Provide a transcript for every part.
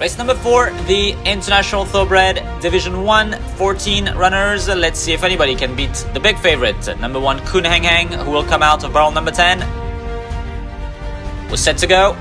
Race number four, the International Thoroughbred Division 1, 14 runners. Let's see if anybody can beat the big favorite, number one Khun Heng Heng, who will come out of barrel number 10. We're set to go.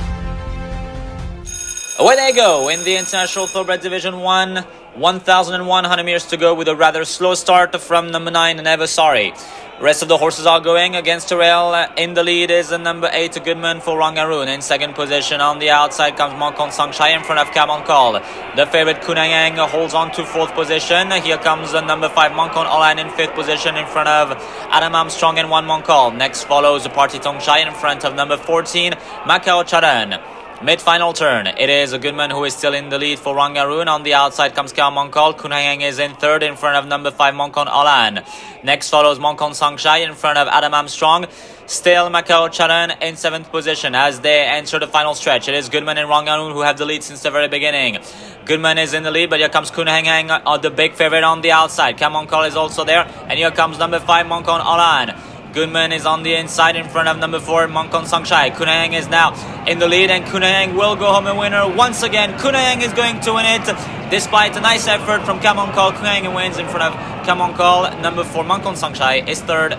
Away they go in the International Thoroughbred Division 1. 1,100 meters to go with a rather slow start from number 9, Never Sorry. Rest of the horses are going against Terrell. Uh, in the lead is the number 8 Goodman for Rangaroon. In second position on the outside comes Moncon Sangshai in front of Camon Call. The favorite Khun Heng Heng holds on to fourth position. Here comes the number 5 Moncon Olan in fifth position in front of Adam Armstrong and 1 Moncol. Next follows the Party Tongshai in front of number 14 Macau Charan. Mid-final turn. It is a Goodman who is still in the lead for Rangaroon. On the outside comes Kao Monkol. Khun Heng is in third in front of number 5 Monkon Alan. Next follows Monkon Sangshai in front of Adam Armstrong. Still Macau Charan in seventh position as they enter the final stretch. It is Goodman and Rangaroon who have the lead since the very beginning. Goodman is in the lead, but here comes Khun Heng uh, the big favorite on the outside. Kamonkol is also there, and here comes number 5 Monkon Alan. Goodman is on the inside in front of number 4, Monkon Sangshai. Khun Heng Heng is now in the lead and Khun Heng Heng will go home a winner once again. Khun Heng Heng is going to win it despite a nice effort from Kamon Kamonkol. Khun Heng Heng wins in front of Kamon Kamonkol. Number 4, Monkon Sangshai is third.